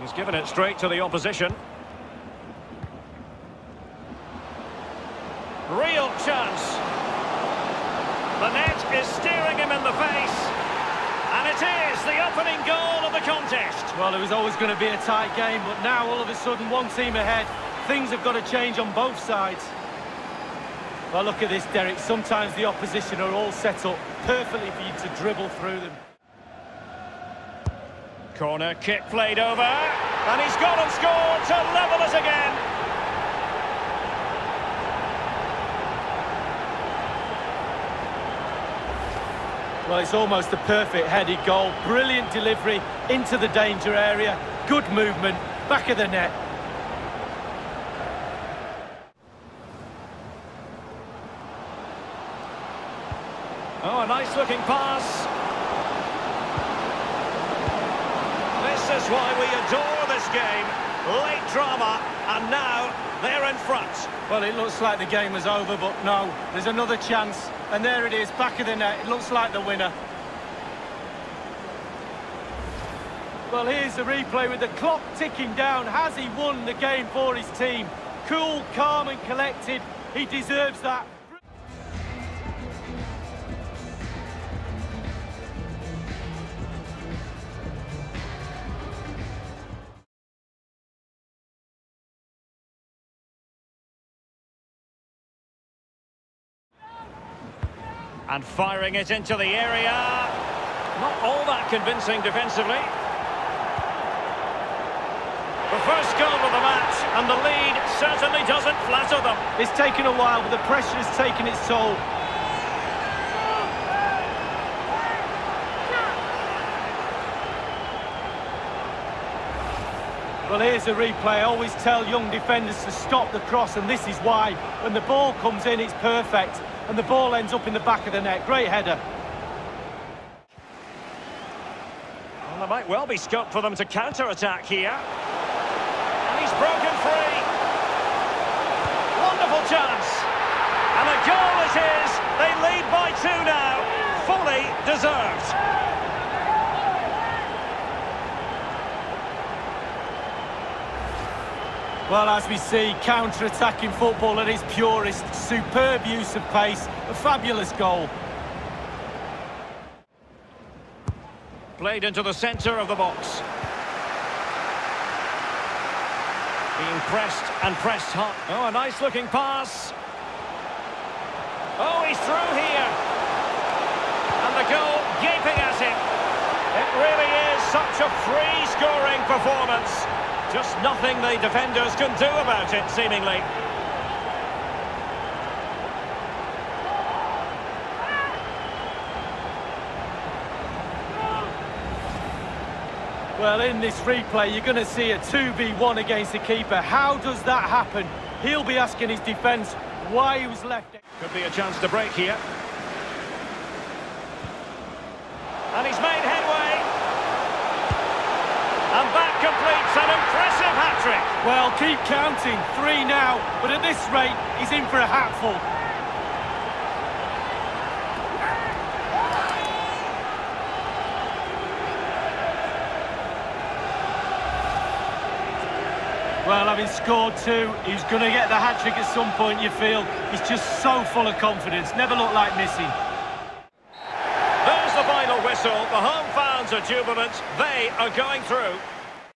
He's given it straight to the opposition. Real chance. The net is staring him in the face. And it is the opening goal of the contest. Well, it was always going to be a tight game, but now all of a sudden one team ahead. Things have got to change on both sides. Well, look at this, Derek. Sometimes the opposition are all set up perfectly for you to dribble through them. Corner kick played over. And he's gone and scored to level us again. Well, it's almost a perfect headed goal. Brilliant delivery into the danger area. Good movement, back of the net. Oh, a nice looking pass. This is why we adore this game. Late drama, and now they're in front. Well, it looks like the game is over, but no, there's another chance. And there it is, back of the net. It looks like the winner. Well, here's the replay with the clock ticking down. Has he won the game for his team? Cool, calm and collected. He deserves that. And firing it into the area. Not all that convincing defensively. The first goal of the match, and the lead certainly doesn't flatter them. It's taken a while, but the pressure has taken its toll. Well, here's a replay. I always tell young defenders to stop the cross, and this is why. When the ball comes in, it's perfect and the ball ends up in the back of the net. Great header. Well, there might well be scope for them to counter-attack here. And he's broken free. Wonderful chance. And a goal it is. They lead by two now. Fully deserved. Well, as we see, counter-attacking football at its purest, superb use of pace, a fabulous goal. Played into the centre of the box. Being pressed and pressed hot. Oh, a nice-looking pass. Oh, he's through here. And the goal gaping at him. It really is such a free-scoring performance. Just nothing the defenders can do about it, seemingly. Well, in this replay, you're going to see a 2v1 against the keeper. How does that happen? He'll be asking his defence why he was left. Could be a chance to break here. And he's made headway. And that completes an impressive hat-trick. Well, keep counting. Three now, but at this rate, he's in for a hatful. Well, having scored two, he's going to get the hat-trick at some point, you feel. He's just so full of confidence, never looked like missing. Whistle. The home fans are jubilant. They are going through.